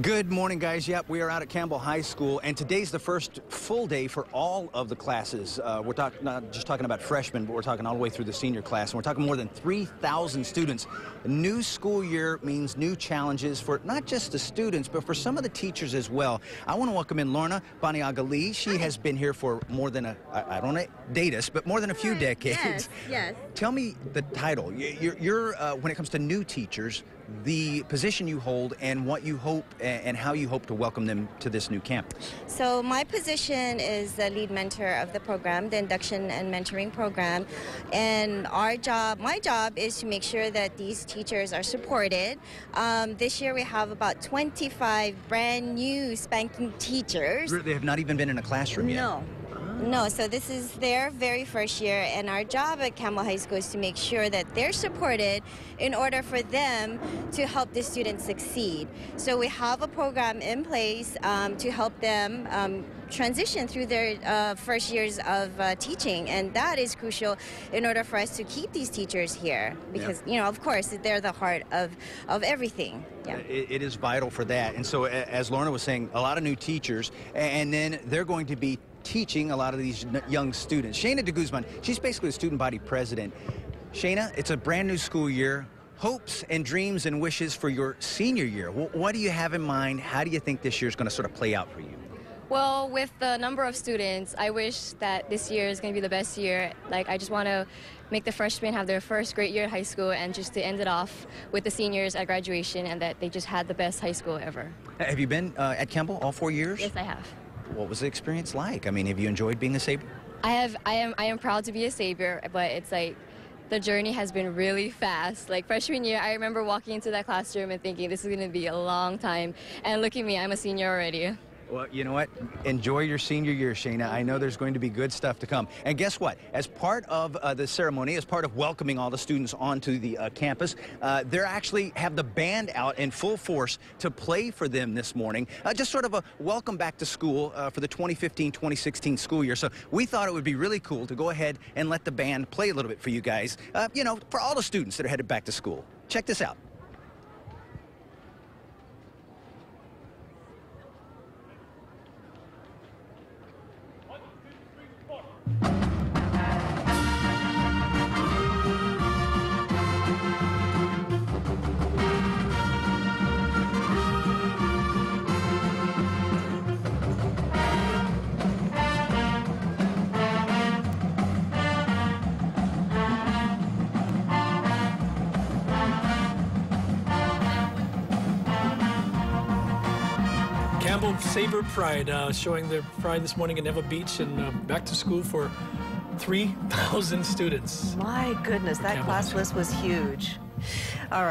Good morning, guys. Yep, we are out at Campbell High School, and today's the first full day for all of the classes. Uh, we're talk not just talking about freshmen, but we're talking all the way through the senior class, and we're talking more than 3,000 students. A new school year means new challenges for not just the students, but for some of the teachers as well. I want to welcome in Lorna Baniaga Lee. She has been here for more than a, I, I don't know, date us, but more than a few decades. Yes, yes. Tell me the title. You're, you're uh, when it comes to new teachers, the position you hold and what you hope and how you hope to welcome them to this new camp. So my position is the lead mentor of the program, the induction and mentoring program. And our job, my job is to make sure that these teachers are supported. Um, this year we have about 25 brand new spanking teachers. They have not even been in a classroom yet. No. No, so this is their very first year, and our job at Campbell High School is to make sure that they're supported in order for them to help the students succeed. So we have a program in place um, to help them um, transition through their uh, first years of uh, teaching, and that is crucial in order for us to keep these teachers here because, yeah. you know, of course, they're the heart of, of everything. Yeah. It, it is vital for that. And so, as Lorna was saying, a lot of new teachers, and then they're going to be teaching a lot of these young students. Shayna de Guzman, she's basically a student body president. Shayna, it's a brand new school year. Hopes and dreams and wishes for your senior year. What do you have in mind? How do you think this year is going to sort of play out for you? Well, with the number of students, I wish that this year is going to be the best year. Like, I just want to make the freshmen have their first great year at high school and just to end it off with the seniors at graduation and that they just had the best high school ever. Have you been uh, at Campbell all four years? Yes, I have. What was the experience like? I mean, have you enjoyed being a Sabre? I have. I am. I am proud to be a Sabre, but it's like the journey has been really fast. Like freshman year, I remember walking into that classroom and thinking this is going to be a long time. And look at me, I'm a senior already. Well, you know what? Enjoy your senior year, Shayna. I know there's going to be good stuff to come. And guess what? As part of uh, the ceremony, as part of welcoming all the students onto the uh, campus, uh, they actually have the band out in full force to play for them this morning. Uh, just sort of a welcome back to school uh, for the 2015-2016 school year. So we thought it would be really cool to go ahead and let the band play a little bit for you guys, uh, you know, for all the students that are headed back to school. Check this out. Campbell Sabre Pride uh, showing their pride this morning in Ewa Beach and uh, back to school for 3,000 students. My goodness, that Campbell class list was huge. All right.